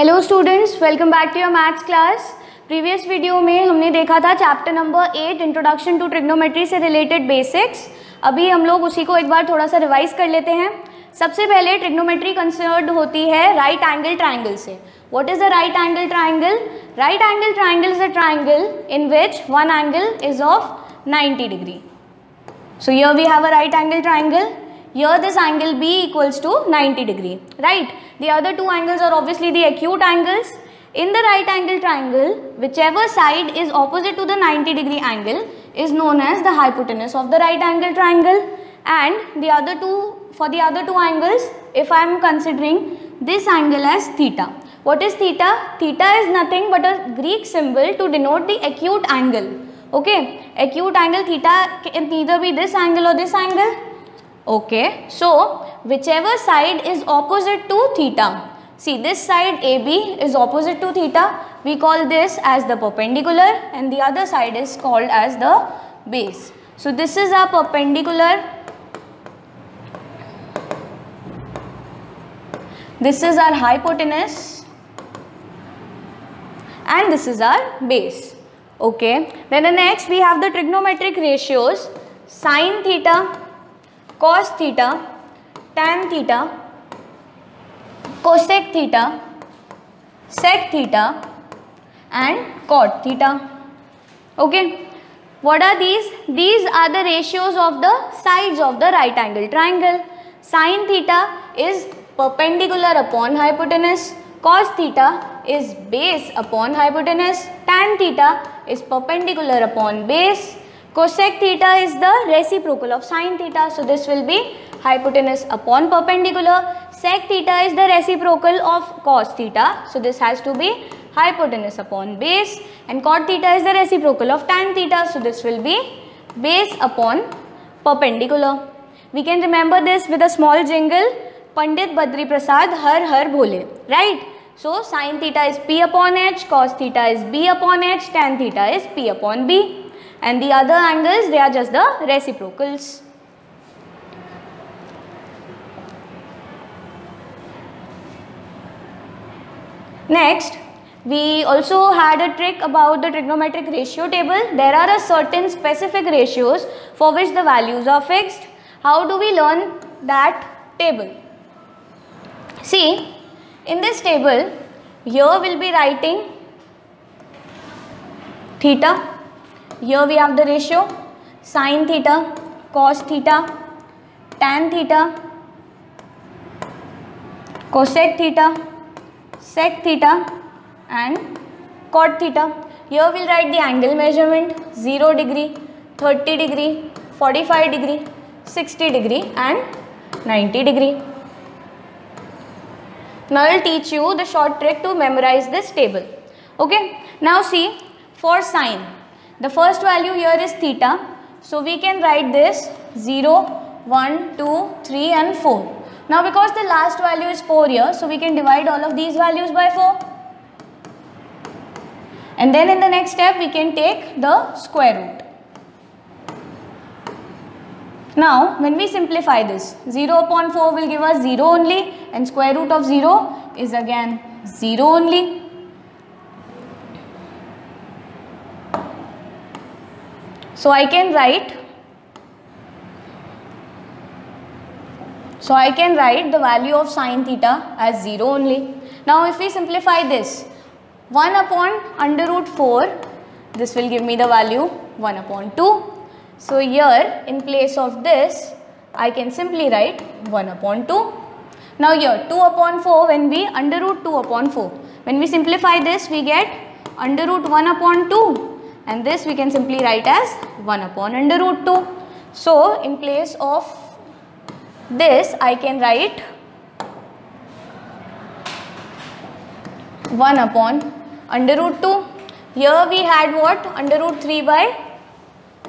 Hello students welcome back to your maths class previous video में हमने देखा था chapter number eight introduction to trigonometry से related basics अभी हम लोग उसी को एक बार थोड़ा सा रिवाइज कर लेते हैं। सबसे पहले ट्रिग्नोमेट्री कंसर्ड होती है राइट एंगल ट्राइंगल से। What is the right angle triangle right angle triangle is a triangle in which one angle is of 90 degree so, here we have a right angle triangle. Here this angle b equals to 90 degree right? The other two angles are obviously the acute angles. In the right angle triangle whichever side is opposite to the 90 degree angle is known as the hypotenuse of the right angle triangle. And the other two for the other two angles if I am considering this angle as theta. What is theta? Theta is nothing but a Greek symbol to denote the acute angle. Okay? Acute angle theta can either be this angle or this angle okay so whichever side is opposite to theta. See this side AB is opposite to theta. We call this as the perpendicular and the other side is called as the base. So this is our perpendicular. This is our hypotenuse. And this is our base. Okay. Then the next we have the trigonometric ratios. Sine theta cos theta tan theta cosec theta sec theta and cot theta. Okay? What are these? These are the ratios of the sides of the right angle triangle. Sine theta is perpendicular upon hypotenuse. Cos theta is base upon hypotenuse. Tan theta is perpendicular upon base cosec theta is the reciprocal of sine theta. So this will be hypotenuse upon perpendicular. Sec theta is the reciprocal of cos theta. So this has to be hypotenuse upon base. And cot theta is the reciprocal of tan theta. So this will be base upon perpendicular. We can remember this with a small jingle. Pandit badri prasad har har bhole. Right? So sine theta is p upon h, cos theta is b upon h, tan theta is p upon b and the other angles they are just the reciprocals. Next we also had a trick about the trigonometric ratio table. There are a certain specific ratios for which the values are fixed. How do we learn that table? See in this table, here we'll be writing theta. Here we have the ratio sine theta, cos theta, tan theta, cosec theta, sec theta and cot theta. Here we'll write the angle measurement 0 degree, 30 degree, 45 degree, 60 degree and 90 degree. Now I will teach you the short trick to memorize this table. Okay. Now see for sine. The first value here is theta. So we can write this 0, 1, 2, 3 and 4. Now because the last value is 4 here. So we can divide all of these values by 4. And then in the next step we can take the square root. Now, when we simplify this, 0 upon 4 will give us 0 only and square root of 0 is again 0 only. So, I can write, so I can write the value of sine theta as 0 only. Now, if we simplify this, 1 upon under root 4, this will give me the value 1 upon 2 so here in place of this I can simply write 1 upon 2. Now here 2 upon 4 when we under root 2 upon 4. When we simplify this we get under root 1 upon 2 and this we can simply write as 1 upon under root 2. So in place of this I can write 1 upon under root 2. Here we had what under root 3 by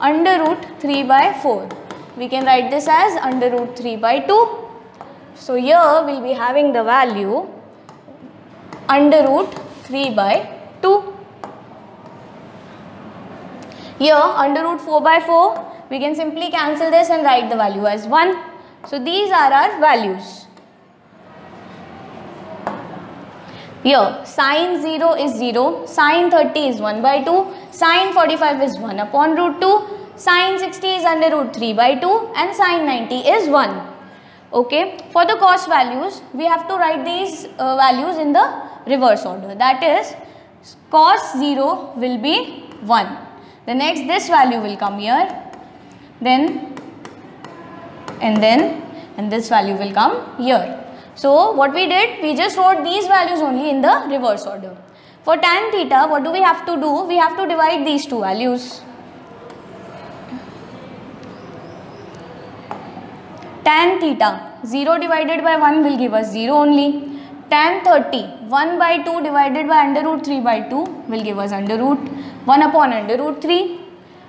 under root 3 by 4. We can write this as under root 3 by 2. So here we will be having the value under root 3 by 2. Here under root 4 by 4 we can simply cancel this and write the value as 1. So these are our values. Here sine 0 is 0, sine 30 is 1 by 2, sine 45 is 1 upon root 2, sine 60 is under root 3 by 2 and sine 90 is 1. Okay, for the cos values we have to write these uh, values in the reverse order that is cos 0 will be 1. The next this value will come here then and then and this value will come here. So what we did, we just wrote these values only in the reverse order. For tan theta, what do we have to do? We have to divide these two values. Tan theta, 0 divided by 1 will give us 0 only. Tan 30, 1 by 2 divided by under root 3 by 2 will give us under root 1 upon under root 3.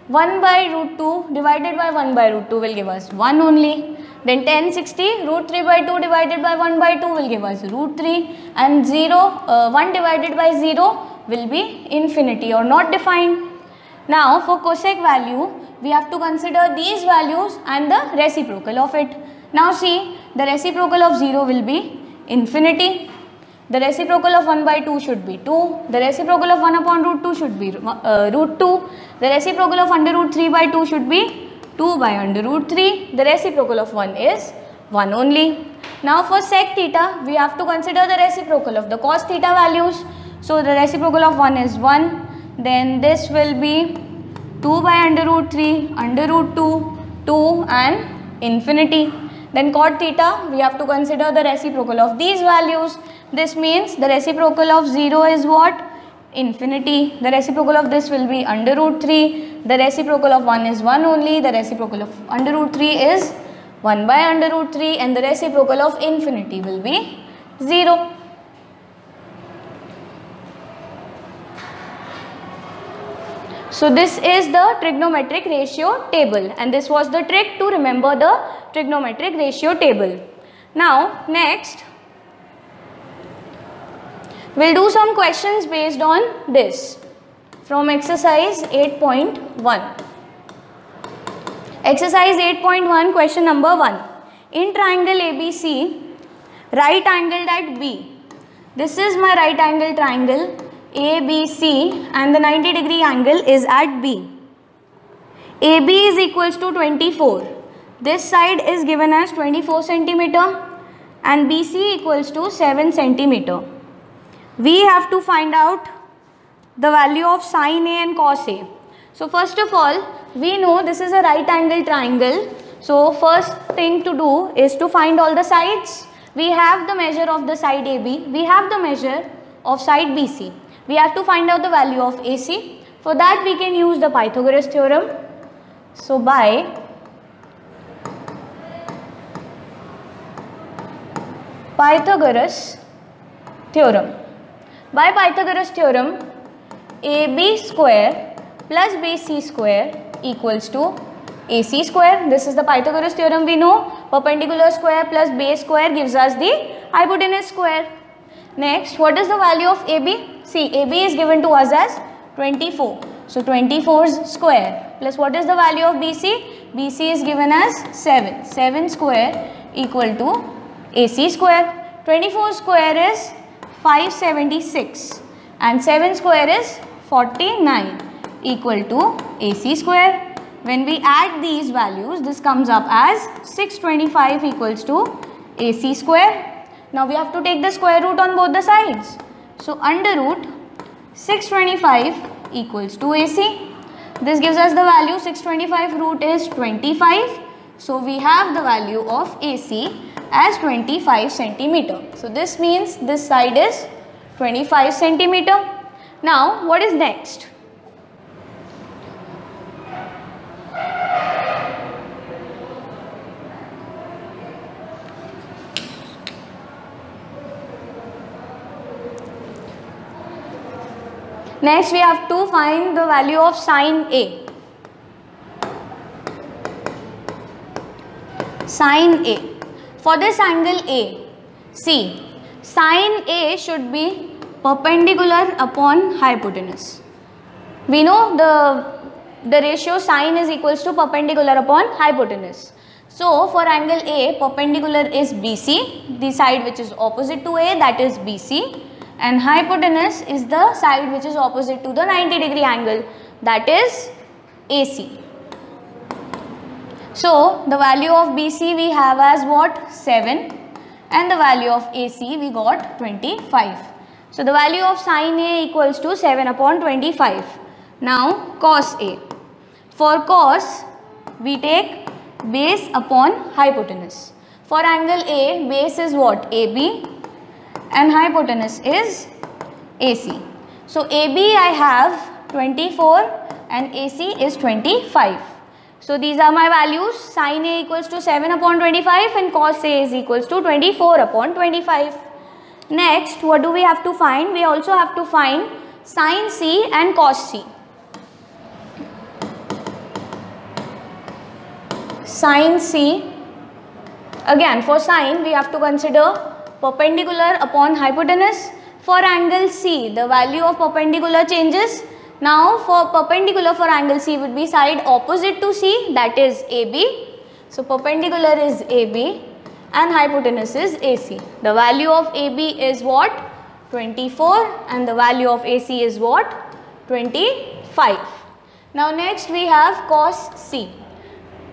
1 by root 2 divided by 1 by root 2 will give us 1 only. Then tan 60 root 3 by 2 divided by 1 by 2 will give us root 3 and 0 uh, 1 divided by 0 will be infinity or not defined. Now for cosec value we have to consider these values and the reciprocal of it. Now see the reciprocal of 0 will be infinity. The reciprocal of 1 by 2 should be 2. The reciprocal of 1 upon root 2 should be uh, root 2. The reciprocal of under root 3 by 2 should be 2 by under root 3. The reciprocal of 1 is 1 only. Now for sec theta, we have to consider the reciprocal of the cos theta values. So the reciprocal of 1 is 1. Then this will be 2 by under root 3, under root 2, 2 and infinity. Then cot theta, we have to consider the reciprocal of these values. This means the reciprocal of 0 is what? Infinity. The reciprocal of this will be under root 3 the reciprocal of 1 is 1 only, the reciprocal of under root 3 is 1 by under root 3 and the reciprocal of infinity will be 0. So this is the trigonometric ratio table and this was the trick to remember the trigonometric ratio table. Now next we'll do some questions based on this from exercise 8.1. Exercise 8.1 question number 1. In triangle ABC, right angled at B. This is my right angle triangle ABC and the 90 degree angle is at B. AB is equals to 24. This side is given as 24 centimeter and BC equals to 7 centimeter. We have to find out the value of sine A and cos A. So first of all, we know this is a right angle triangle. So first thing to do is to find all the sides. We have the measure of the side AB. We have the measure of side BC. We have to find out the value of AC. For that we can use the Pythagoras theorem. So by Pythagoras theorem. By Pythagoras theorem, AB square plus BC square equals to AC square. This is the Pythagoras theorem we know. Perpendicular square plus base square gives us the hypotenuse square. Next, what is the value of AB? See, AB is given to us as 24. So, 24 square plus what is the value of BC? BC is given as 7. 7 square equal to AC square. 24 square is 576 and 7 square is 49 equal to AC square. When we add these values, this comes up as 625 equals to AC square. Now we have to take the square root on both the sides. So under root 625 equals to AC. This gives us the value 625 root is 25. So we have the value of AC as 25 centimeter. So this means this side is 25 centimeter. Now, what is next? Next, we have to find the value of sine A. Sine A. For this angle A, see, sine A should be perpendicular upon hypotenuse. We know the, the ratio sine is equals to perpendicular upon hypotenuse. So, for angle A, perpendicular is BC, the side which is opposite to A that is BC and hypotenuse is the side which is opposite to the 90 degree angle that is AC. So the value of BC we have as what 7 and the value of AC we got 25. So the value of sine A equals to 7 upon 25. Now cos A. For cos we take base upon hypotenuse. For angle A base is what AB and hypotenuse is AC. So AB I have 24 and AC is 25. So these are my values sine A equals to 7 upon 25 and cos A is equals to 24 upon 25. Next what do we have to find? We also have to find sine C and cos C. Sine C again for sine we have to consider perpendicular upon hypotenuse. For angle C, the value of perpendicular changes. Now for perpendicular for angle C would be side opposite to C that is AB. So perpendicular is AB and hypotenuse is AC. The value of AB is what? 24 and the value of AC is what? 25. Now next we have cos C.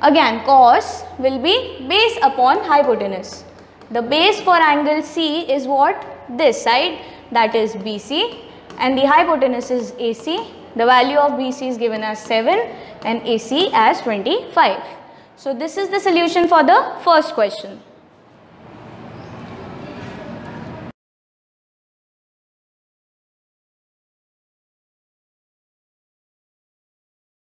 Again cos will be base upon hypotenuse. The base for angle C is what? This side that is BC and the hypotenuse is AC. The value of BC is given as 7 and AC as 25. So this is the solution for the first question.